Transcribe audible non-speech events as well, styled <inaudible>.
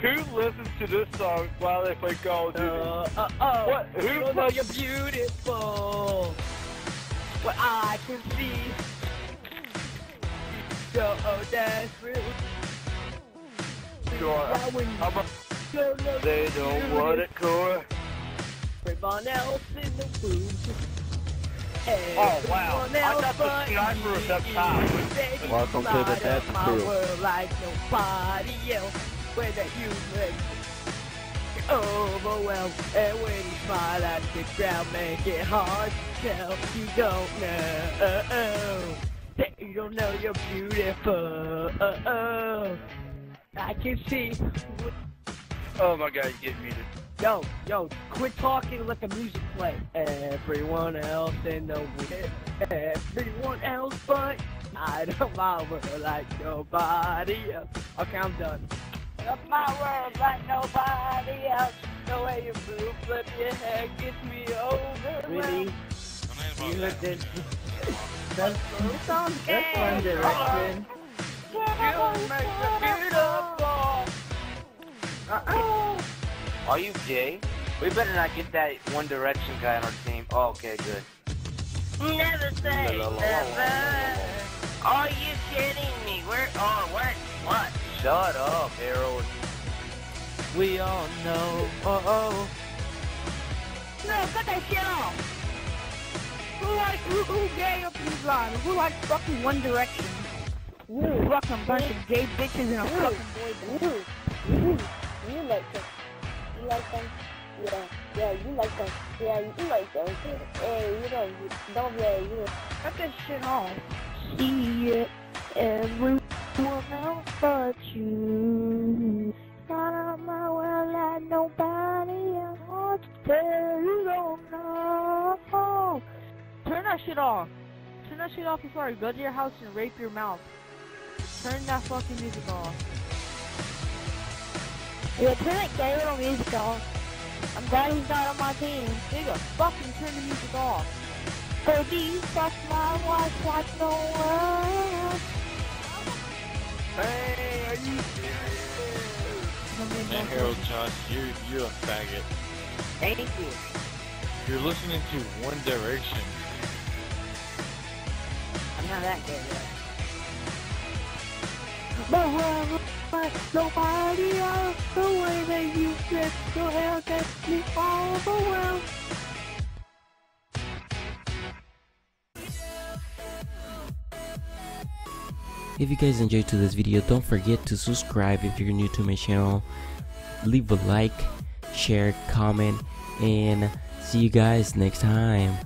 Who listens to this song while they play Call of Duty? Uh, uh, oh. What? Who You know you're beautiful. What I can see. So desperate. Sure. That when you I'm a, don't they don't want it, Core. Everyone else in the room. Oh, wow. Everyone I got thought the but sniper was me. up top. Baby, Welcome to the light up Death Crew. like nobody else. When that you make overwhelmed. And when you smile at the ground, make it hard to tell. You don't know. That you don't know you're beautiful. I can see. Oh my god, you get muted. Yo, yo, quit talking, let the music play. Everyone else in the world, everyone else but I don't world like nobody else. Okay, I'm done. Up my world like nobody else. The way you move, flip your head gets me over. Really? You look this. <laughs> That's, that's One Direction. You make me beautiful. Uh-oh. Are you gay? We better not get that One Direction guy on our team. Oh, okay, good. Never say never. Are you kidding me? Where? Oh, what? What? Shut up, Harold. We all know. Oh, oh. No, cut that shit off. Who like who, who gay up in these lines? Who like fucking One Direction? Ooh, fucking bunch of gay bitches in a fucking boy band. Ooh, you like them. You like them? Yeah, yeah, you like them. Yeah, you like them. Hey, you don't, don't, yeah, you. Cut that shit off. See it, everyone else but you. Not on my world like nobody else wants tell you don't know. Turn that shit off. Turn that shit off before I go to your house and rape your mouth. Turn that fucking music off. Yeah, turn that gay little music off. I'm glad he's not on my team. Nigga, fucking turn the music off. Baby, fuck my wife like no one Josh, you're, you're a faggot. Thank you. You're listening to One Direction. I'm not that good yet. My world like nobody else. The way that you get your hair gets me all overwhelmed. If you guys enjoyed to this video, don't forget to subscribe if you're new to my channel. Leave a like, share, comment, and see you guys next time.